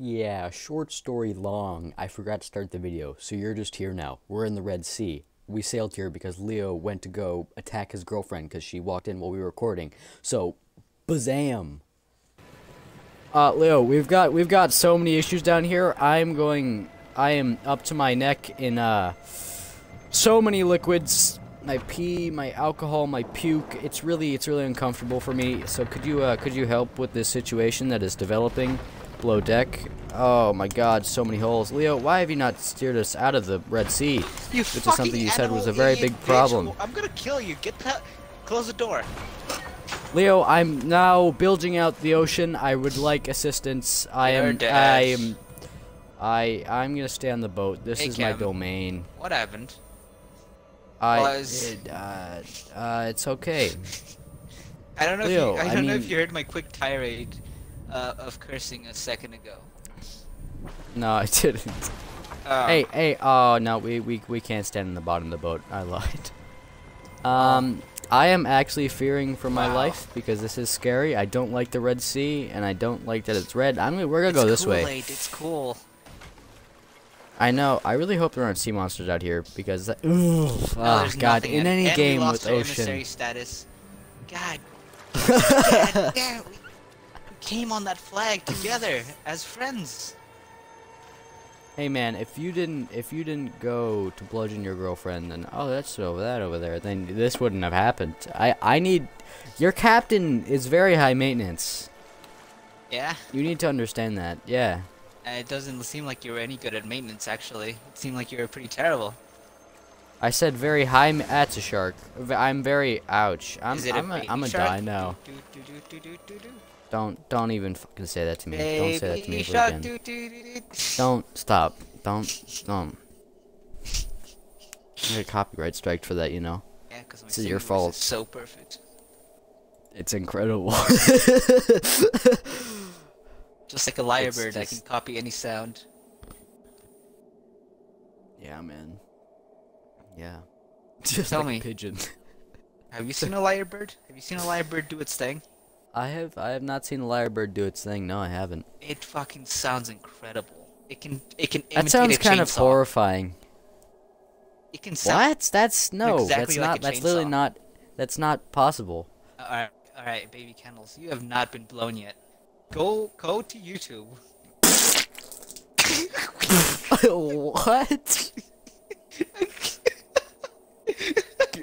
Yeah, short story long. I forgot to start the video, so you're just here now. We're in the Red Sea. We sailed here because Leo went to go attack his girlfriend because she walked in while we were recording. So, bazam! Uh, Leo, we've got we've got so many issues down here. I'm going. I am up to my neck in uh, so many liquids. My pee, my alcohol, my puke. It's really it's really uncomfortable for me. So could you uh, could you help with this situation that is developing? Below deck. Oh my god, so many holes. Leo, why have you not steered us out of the Red Sea? You which is something you said was a very big bitch. problem. I'm gonna kill you. Get that. Close the door. Leo, I'm now bilging out the ocean. I would like assistance. I You're am. dead. I am. I. I'm gonna stay on the boat. This Hey, is my domain. What happened? I. Was- It, uh, uh, it's okay. I don't know. Leo, if you, I I don't know if you heard my quick tirade uh, of cursing a second ago. No, I didn't. Uh, Hey, hey, oh no, we, we we can't stand in the bottom of the boat. I lied. Um, I am actually fearing for my Wow. life because this is scary. I don't like the Red Sea, and I don't like that it's red. I'm gonna, we're gonna it's go this way. It's cool. I know. I really hope there aren't sea monsters out here because. That, Ugh, No, oh God! In any game with ocean, status. God. God damn, we came on that flag together as friends. hey man, if you didn't, if you didn't go to bludgeon your girlfriend, then oh, that's over that over there. Then this wouldn't have happened. I I need. Your captain is very high maintenance. Yeah. You need to understand that. Yeah. Uh, it doesn't seem like you were any good at maintenance, actually. It seemed like you were pretty terrible. I said very high. That's a shark. I'm very. Ouch. I'm. I'm a I'm a shark? die now. Do, do, do. Don't. Don't even fucking say that to me. don't say that to me ever again. do, do, do, do. Don't stop. Don't. Don't. I get a copyright strike for that. You know. Yeah, 'cause my This is your fault. is so perfect. It's incredible. Just like a lyrebird, It's bird, I can copy any sound. yeah, man. Yeah. Just Tell like a me. pigeon. Have you seen a lyrebird? Have you seen a lyrebird do its thing? I have. I have not seen a lyrebird do its thing. No, I haven't. It fucking sounds incredible. It can it can That sounds kind of horrifying. It can sound. What? That's no. exactly that's like not. That's literally not. That's not possible. Alright, alright, baby candles, you have not been blown yet. Go go to YouTube. what?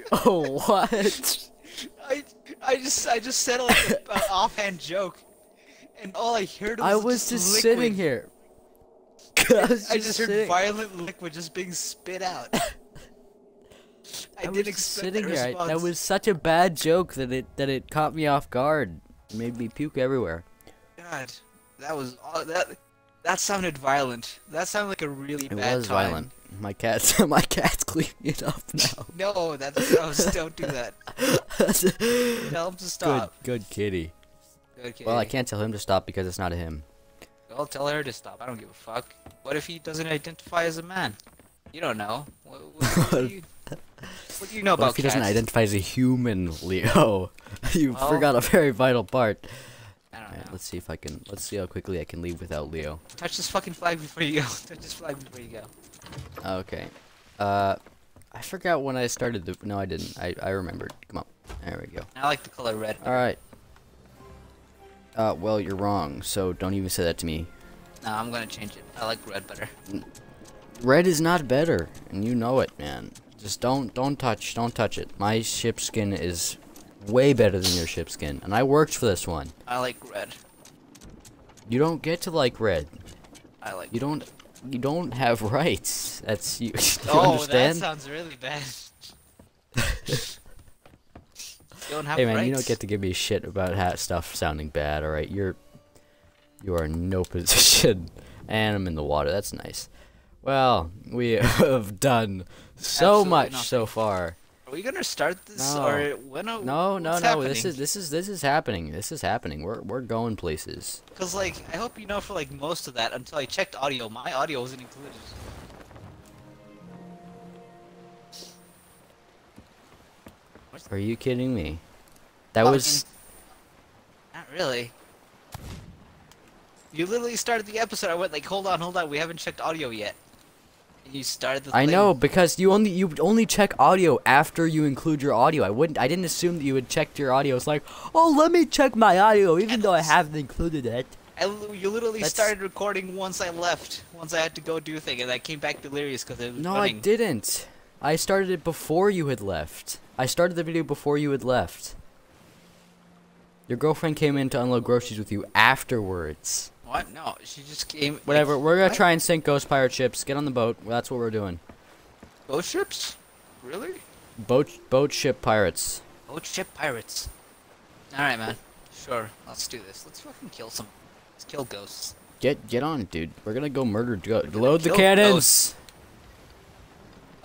oh, what? I I just I just said like an offhand joke, and all I heard was I was just liquid. sitting here. I, was I just heard sitting- violent liquid just being spit out. I, I was didn't just expect sitting that here. I, that was such a bad joke that it that it caught me off guard. It made me puke everywhere. God, that was all that. That sounded violent. That sounded like a really bad joke. It was violent. My cat's my cat's cleaning it up now. No, that's gross. Don't do that. Tell him to good, stop. good kitty. Well, I can't tell him to stop because it's not a him. I'll tell her to stop. I don't give a fuck. What if he doesn't identify as a man? You don't know. What, what, what, do, you, what do you know What about if he doesn't identify as a human, Leo? you Well- forgot a very vital part. Let's see if I can. Let's see how quickly I can leave without Leo. Touch this fucking flag before you go. Touch this flag before you go. Okay. Uh, I forgot when I started the. No, I didn't. I I remembered. Come on. There we go. I like the color red. All right. Uh, well, you're wrong. So don't even say that to me. No, I'm gonna change it. I like red better. Red is not better, and you know it, man. Just don't don't touch don't touch it. My ship skin is way better than your ship skin, and I worked for this one. I like red. You don't get to like red. I like. You don't. You don't have rights. That's you. you oh, understand? that sounds really bad. you don't have Hey man, you don't get to give me shit about hat stuff sounding bad. All right, you're you are in no position, and I'm in the water. That's nice. Well, we have done so Absolutely much nothing. so far. Are we gonna start this No. or when? Are, No, no, no. This is this is this is happening. This is happening. We're we're going places. Cause like I hope you know for like most of that until I checked audio, my audio wasn't included. Are you kidding me? That Fucking- was Not really. You literally started the episode. I went like, hold on, hold on. We haven't checked audio yet. You started the. I thing. know because you only you only check audio after you include your audio. I wouldn't. I didn't assume that you would check your audio. It's like, oh, let me check my audio, even though I haven't included it. I you literally That's- started recording once I left. Once I had to go do a thing, and I came back delirious because it was No, I didn't. I started it before you had left. I started the video before you had left. Your girlfriend came in to unload groceries with you afterwards. What? No, she just came. Whatever. We're gonna what? try and sink ghost pirate ships. Get on the boat. That's what we're doing. Boat ships? Really? Boat boat ship pirates. Boat ship pirates. Alright, man. Sure, let's do this. Let's fucking kill some. Let's kill ghosts. Get get on, dude. We're gonna go murder. Go, load the cannons. ghosts.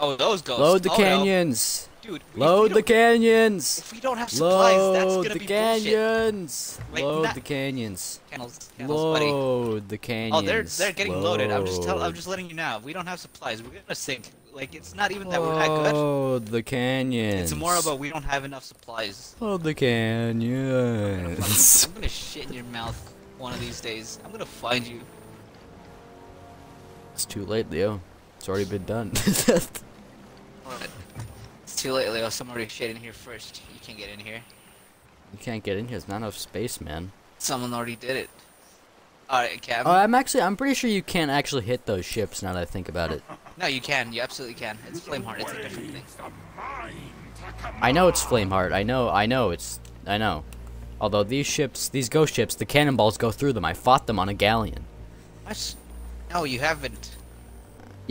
Oh, those ghosts. Load the oh, no. canyons. Dude, if Load the canyons. If we don't have supplies, that's gonna be bullshit. canyons. Wait, Load not- the canyons. Candles, buddy. Load the canyons. Oh, they're they're getting loaded. I'm just tell, I'm just letting you know. If we don't have supplies, we're gonna sink. Like it's not even that we're not good. Load the canyons. It's more about we don't have enough supplies. Load the canyons. I'm gonna shit in your mouth one of these days. I'm gonna find you. it's too late, Leo. It's already been done. Alright. It's too late, Leo. Someone already shit in here first. You can't get in here. you can't get in here. There's not enough space, man. Someone already did it. Alright, Cam. Oh, I'm actually. I'm pretty sure you can't actually hit those ships. Now that I think about it. no, you can. You absolutely can. It's Flameheart. It's a different thing. I know it's Flameheart. I know. I know it's. I know. Although these ships, these ghost ships, the cannonballs go through them. I fought them on a galleon. What? No, you haven't.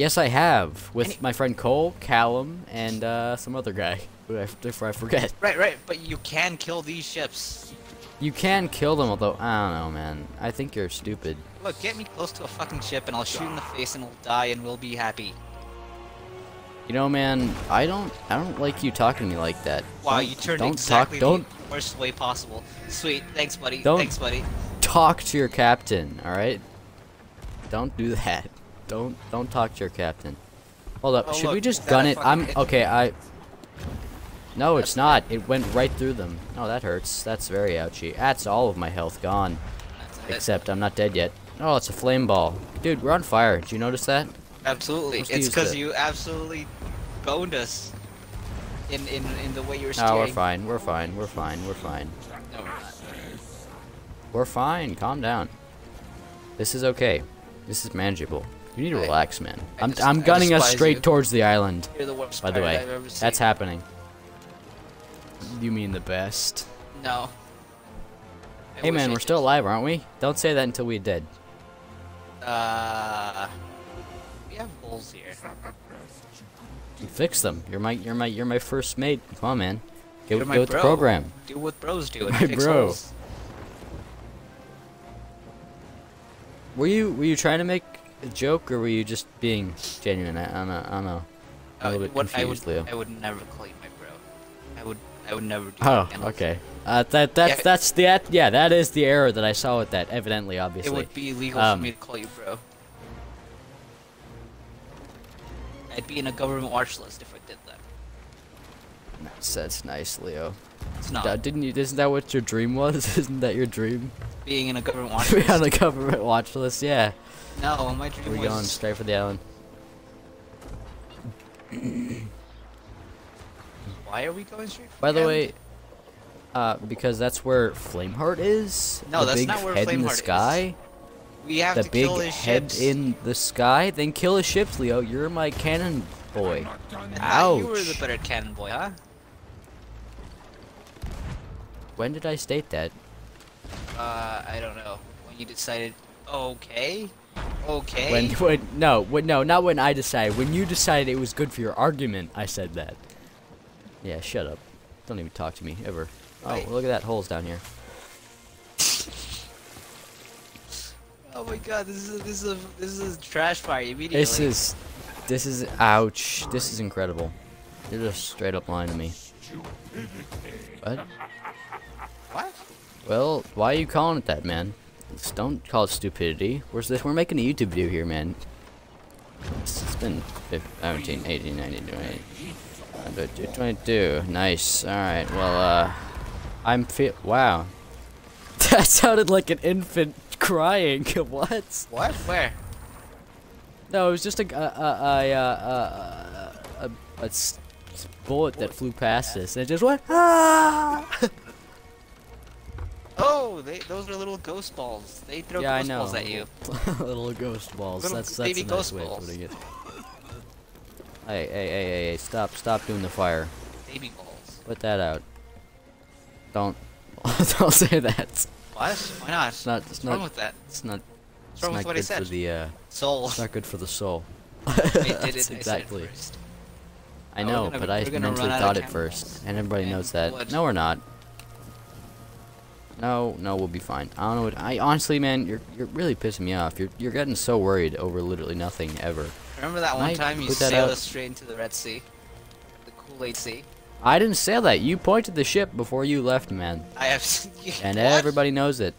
Yes, I have with my friend Cole, Callum, and uh, some other guy. Who I forget. Right, right. But you can kill these ships. You can kill them, although I don't know, man. I think you're stupid. Look, get me close to a fucking ship and I'll shoot in the face and we'll die and we'll be happy. You know, man, I don't, I don't like you talking to me like that. Wow, Don't- you turned don't exactly talk, don't the worst way possible. Sweet, thanks, buddy. Don't- Thanks, buddy. talk to your captain. All right. Don't do that. Don't, don't talk to your captain. Hold up. Oh, Should we just gun it? I'm okay. I. No, it's not. It went right through them. Oh, that hurts. That's very ouchy. That's all of my health gone. Except I'm not dead yet. Oh, it's a flame ball. Dude, we're on fire. Did you notice that? Absolutely. Let's It's because you absolutely boned us. In, in, in the way you were No, we're fine. We're fine. We're fine. We're fine. No, we're not. We're fine. Calm down. This is okay. This is manageable. You need to I- relax, man. I I'm, des- I'm gunning us straight you. towards the island. You're the worst By the way, I've ever seen. that's happening. You mean the best? No. I Hey man, we're still alive, aren't we? Don't say that until we're dead. Uh, we have bulls here. You fix them. You're my you're my you're my first mate. Come on, man. Get, You're with- my with the program. Do what bros do My fix bro. holes. Were you were you trying to make a joke or were you just being genuine? I, I don't know. I don't know. I'm a Uh, little bit what I confused, would, Leo. I would never call you my bro. I would, I would never do Oh, that. Okay. Uh, that that's Yeah. that's the that, yeah that is the error that I saw with that. Evidently, obviously. It would be illegal Um, for me to call you bro. I'd be in a government watch list if I did that. That's, that's nice, Leo. It's not Uh, didn't you? Isn't that what your dream was? Isn't that your dream? Being in a government watch To be on list. the government watch list. Yeah. No, my dream We're was going straight for the island. Why are we going straight? for By the island? way, uh, because that's where Flameheart is. No, the that's big not where head in the Flameheart is. sky. we have The to big kill his head ships. in the sky. Then kill his ships, Leo. You're my cannon boy. I thought You were the better cannon boy, huh? When did I state that? Uh, I don't know. When you decided, okay, okay. When when no when no not when I decided. When you decided it was good for your argument, I said that. Yeah, shut up. Don't even talk to me ever. Oh, Wait. look at that holes down here. Oh my god, this is a, this is a this is a trash fire immediately. This is this is ouch. This is incredible. You're just straight up lying to me. What? what? Well, why are you calling it that, man? Just don't call it stupidity. Where's this? We're making a YouTube video here, man. It's it's been 15, 17, 18, 19, 20, 22, 22. Nice. Alright, well, uh, I'm fe- Wow. That sounded like an infant crying. what? What? Where? No, it was just a a a a a a bullet that flew past us. And it just went ah. Oh, they, those are little ghost balls. They throw yeah, I ghost know. balls at you. Little ghost balls. Little that's that's baby a nice ghost way of balls. putting it. Hey, hey, hey, hey, hey! Stop, stop doing the fire. Baby balls. Put that out. Don't, don't say that. What? Why not? It's not. It's What's wrong with that? It's not. It's wrong not with what I good for said? the. Uh, Soul. it's not good for the soul. Did it, That's I said it exactly. I Oh, know, gonna- but I mentally thought it first, and everybody and knows that. blood. No, we're not. No, no, we'll be fine. I don't know what. I honestly, man, you're you're really pissing me off. You're you're getting so worried over literally nothing ever. Remember that Can one I time you put that sailed out? us straight into the Red Sea? The Kool-Aid Sea? I didn't say that. You pointed the ship before you left, man, I have you- and what? everybody knows it.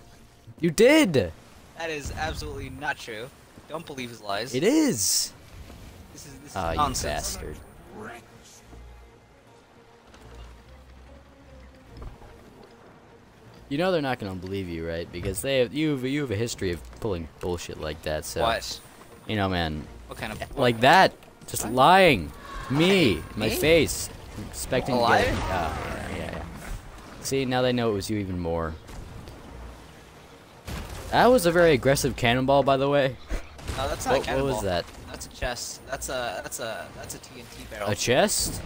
You did. That is absolutely not true. Don't believe his lies. It is. This is, this is Ah, you nonsense. bastard. You know they're not gonna believe you, right? Because they have, you have, you have a history of pulling bullshit like that. So What? you know, man, What kind of like that, just lying, me, in my Me? face, expecting A to get. Uh, yeah, yeah. See, now they know it was you even more. That was a very aggressive cannonball, by the way. No, that's not a What, what was that? That's a chest. That's a that's a that's a TNT barrel. A chest?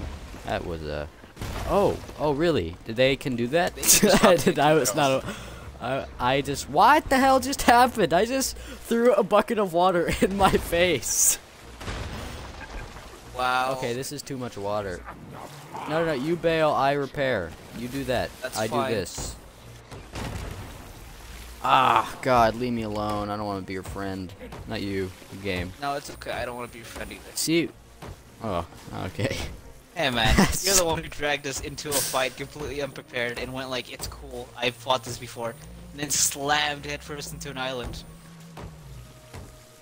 That was a. Oh, oh, really? Did they can do that? They can just drop Did- I was not. A, I, I just. What the hell just happened? I just threw a bucket of water in my face. wow. Okay, this is too much water. No, no, no. You bail. I repair. You do that. That's I fine. do this. Ah, God, leave me alone. I don't want to be your friend. Not you. The game. No, it's okay. I don't want to be your friend either. See. Oh, okay. Hey man, you're the one who dragged us into a fight completely unprepared and went like, "It's cool. I've fought this before," and then slammed headfirst into an island.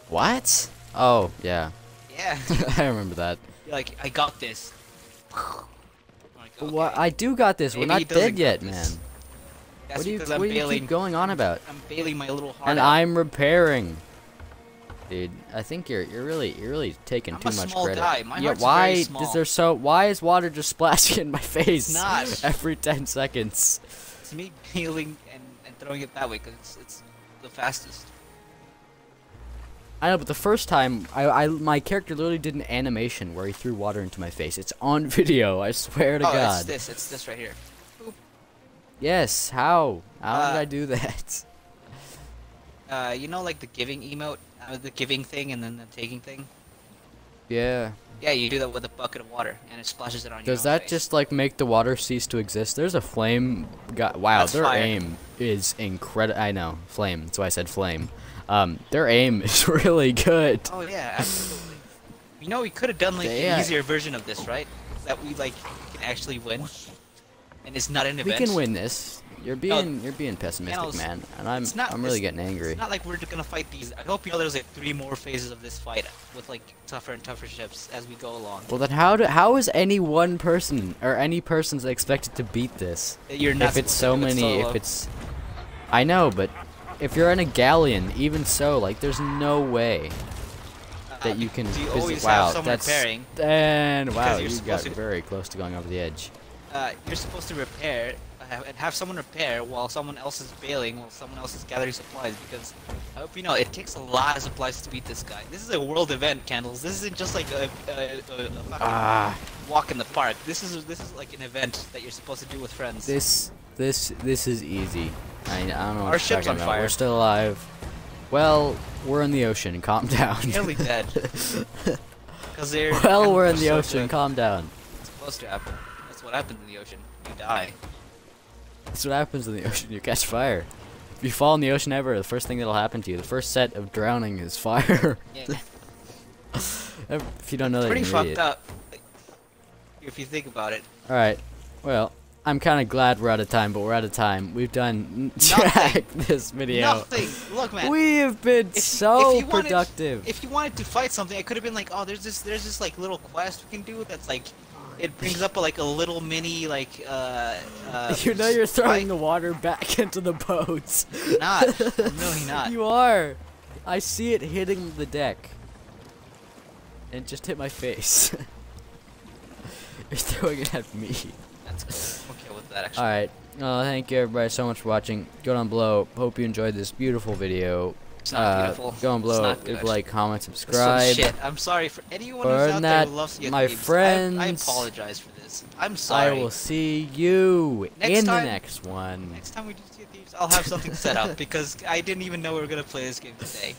What? Oh, yeah. Yeah. I remember that. You're like, "I got this." Like, Well, I do got this. We're not dead yet, man. That's What do you, what do you keep going on about? I'm bailing my little heart And out. I'm repairing. Dude, I think you're you're really you're really taking I'm too much credit. yeah, why is there so why is water just splashing in my face not. every 10 seconds? It's me bailing and, and throwing it that way because it's, it's the fastest. I know, but the first time I, I my character literally did an animation where he threw water into my face. It's on video. I swear to oh, God. it's this. It's this right here. Yes. How? How did Uh, I do that? Uh, you know, like the giving emote, uh, the giving thing, and then the taking thing. Yeah. Yeah, you do that with a bucket of water, and it splashes it on you. Does that face. just like make the water cease to exist? There's a flame. Got wow, That's their fire. aim is incredible. I know flame. That's why I said flame. Um, their aim is really good. Oh yeah, absolutely. you know, we could have done like Yeah. an easier version of this, right? That we like can actually win, and it's not an event. We can win this. You're being you're being pessimistic, Panels- man, and I'm not- I'm really getting angry. It's not like we're gonna fight these. I hope you know there's like three more phases of this fight with like tougher and tougher ships as we go along. Well, then how do how is any one person or any person's expected to beat this? You're not if it's so many, if it's, I know, but if you're in a galleon, even so, like there's no way Uh, that you can. You visit- wow, that's repairing. and wow, you're got to- very close to going over the edge. uh, you're supposed to repair and have someone repair while someone else is bailing, while someone else is gathering supplies. Because I hope you know it takes a lot of supplies to beat this guy. This is a world event, candles. This isn't just like a, a, a, a fucking Ah, walk in the park. This is this is like an event that you're supposed to do with friends. this this this is easy. I, I don't know what Our ship's on about. fire. We're still alive. Well, we're in the ocean. Calm down. Nearly dead. Well, we're in the ocean. Calm down. It's supposed to happen. That's what happens in the ocean. You die. That's what happens in the ocean. You catch fire. If you fall in the ocean ever, the first thing that'll happen to you, the first set of drowning is fire. Yeah. if you don't know that, Pretty fucked idiot. up. If you think about it. All right. Well, I'm kind of glad we're out of time, but we're out of time. We've done Nothing. Jack this video. Nothing. Look, man. We have been If- so if you wanted- productive. if you wanted to fight something, I could have been like, oh, there's this, there's this like little quest we can do that's like it brings up a, like a little mini like uh. uh you know you're throwing spike. the water back into the boats. Not. I'm really not. You are. I see it hitting the deck. And just hit my face. you're throwing it at me. That's cool. Okay with that actually. Alright. Uh, thank you everybody so much for watching. Go down below. Hope you enjoyed this beautiful video. It's not uh, beautiful. Go below. not Leave good. like, comment, subscribe. shit. I'm sorry for anyone who's out there who loves get my memes. I, I apologize for this. I'm sorry. I will see you Next in time- the next one. Next time we do Sea Thieves, I'll have something set up because I didn't even know we were gonna play this game today.